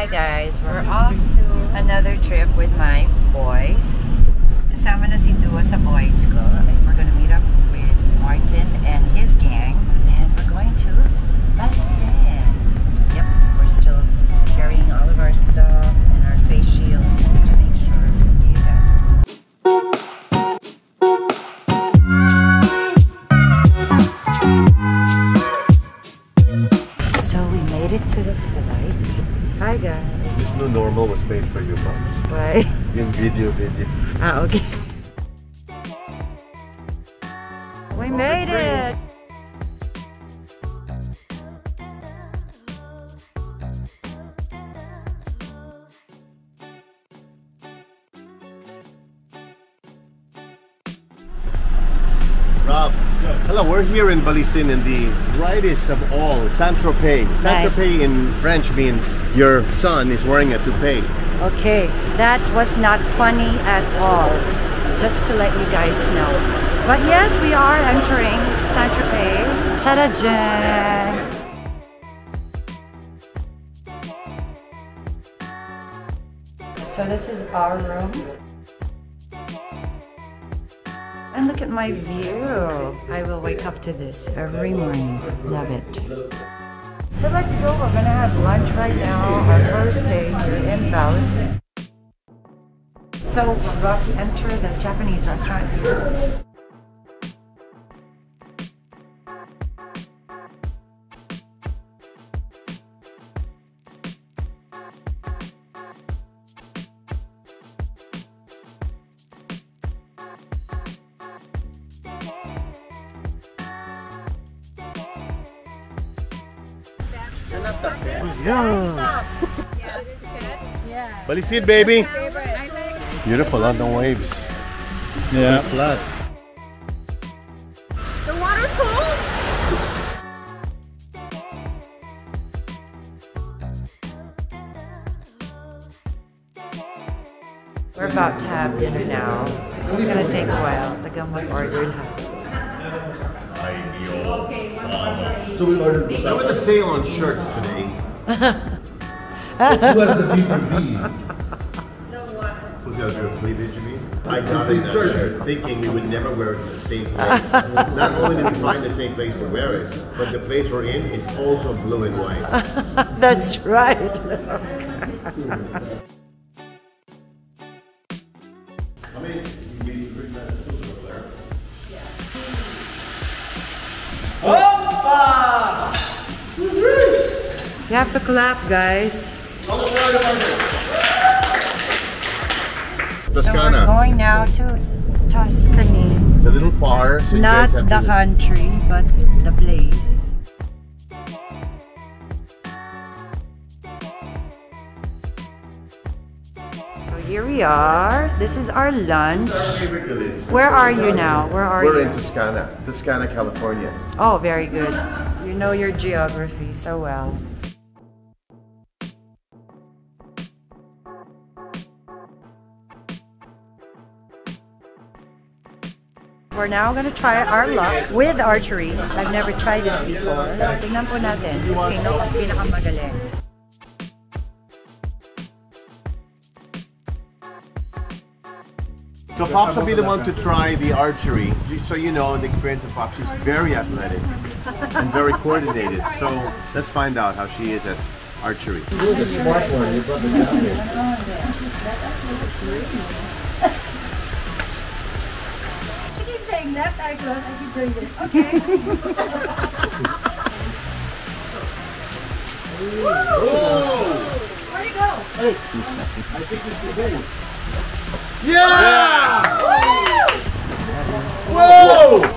Hi guys, we're off to another trip with my boys. Kasama na si Dua sa boys ko. And we're gonna meet up with Martin and his gang. And we're going to Balesin. Yep, we're still carrying all of our stuff and our face video, video. Ah, okay. We made it! Rob, hello, we're here in Balesin in the brightest of all, Saint-Tropez. Nice. Saint-Tropez in French means your son is wearing a toupee. Okay, that was not funny at all. Just to let you guys know. But yes, we are entering Saint Tropez. Ta-da-jan! So this is our room. And look at my view. I will wake up to this every morning. Love it. So let's go. We're gonna have lunch right now. Our first day here in Dallas. So we're about to enter the Japanese restaurant. Yeah. Balesin, baby. Beautiful, huh? No waves. Yeah. Flat. The water's cold. We're about to have dinner now. It's gonna take a while. The gum ordered half. So we ordered There was a sale on shirts today. Who has the deeper V? Who's got a bit of cleavage, you mean? I The got it shirt. shirt thinking we would never wear it in the same place. Not only did we find the same place to wear it, but the place we're in is also blue and white. That's right. I mean, You have to clap, guys. So we're going now to Tuscany. It's a little far. So Not the country, but the place. So here we are. This is our lunch. Our favorite village. Where are you now? Where are We're you're in Toscana, Toscana, California. Oh, very good. You know your geography so well. We're now gonna try our luck with archery. I've never tried this before. Tingnan po natin kung sino ang pinakamagaling. So Pops will be the one to try the archery. Just So you know the experience of Pops. She's very athletic and very coordinated. So let's find out how she is at archery. You're the smart one. You brought the tablet. She saying left eye closed. I keep doing this. Okay. Where'd it go?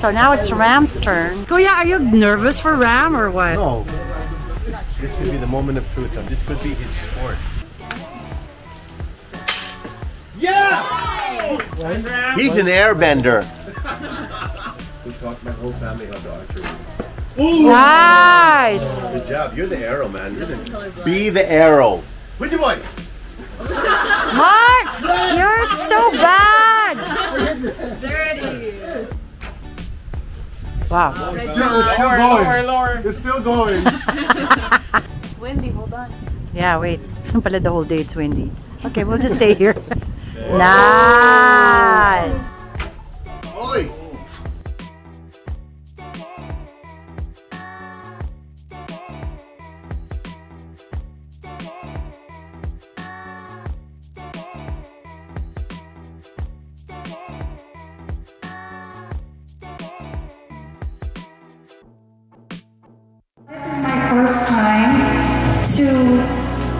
So now it's Ram's turn. Kuya, are you nervous for Ram or what? No. This could be the moment of truth. This could be his sport. Yeah! He's an airbender. We taught my whole family how to archery. Nice! Good job. You're the arrow, man. You're the... Be the arrow. With your boy. Mark, you're so bad! Dirty. Wow. Still, it's still going. It's still going. It's windy. Hold on. Yeah, wait. Yung pala the whole day it's windy. Okay, we'll just stay here. nice!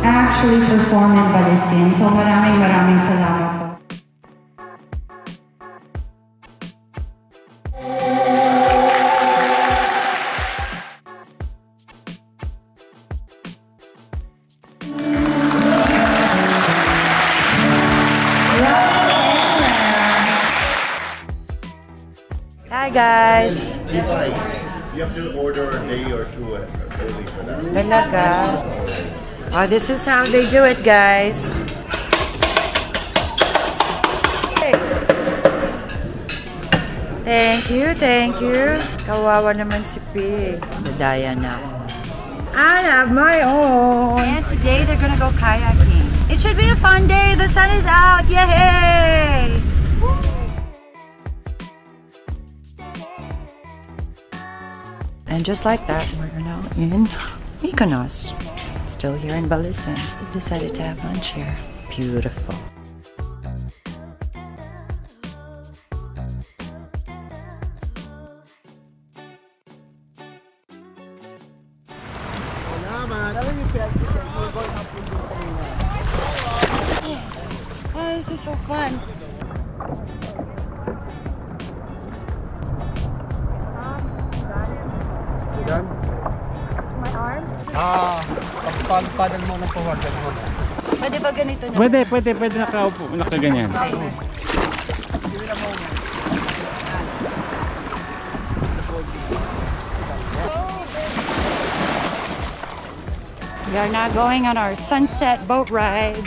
Actually perform in Balesin. So maraming maraming salamat po. Hi guys! You have to order a day or two uh, early for that. Talaga. Oh, this is how they do it, guys. Thank you, thank you. Kawawa naman si Pig. Nadaya na. I have my own. And today they're gonna go kayaking. It should be a fun day. The sun is out. Yay! And just like that, we're now in Mykonos. Still here in Balesin. We decided to have lunch here. Beautiful. Oh, this is so fun. Pawagan mo. Pwede ba ganito na? Pwede, pwede, pwede nakaupo. We are now going on our sunset boat ride.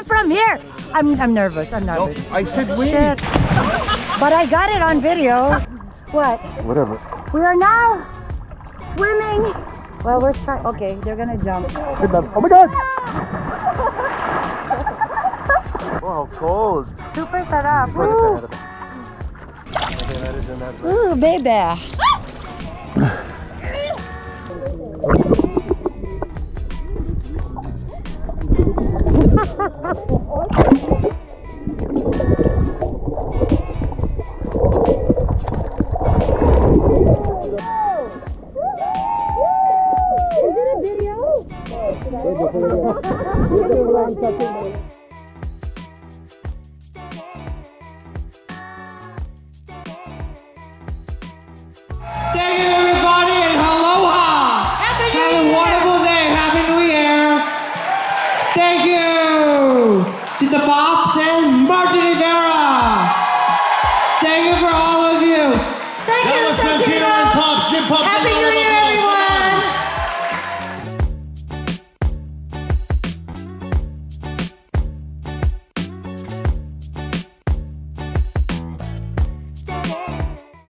Don't from here! I'm, I'm nervous, I'm No, nervous. I said wait. Shit. But I got it on video. What? Whatever. We are now swimming. Well, we're trying. Okay, they're gonna jump. Oh my god! wow, cold. Super sarap. Ooh, Okay, that is enough. ooh baby. The and Martin Rivera. Thank you for all of you. Thank you, Santino. Pops, give Pops Happy New Year,